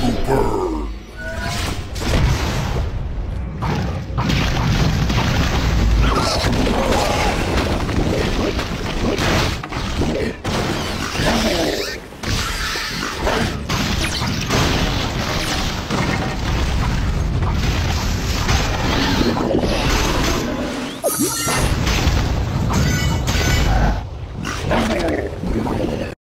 to burn. Yeah.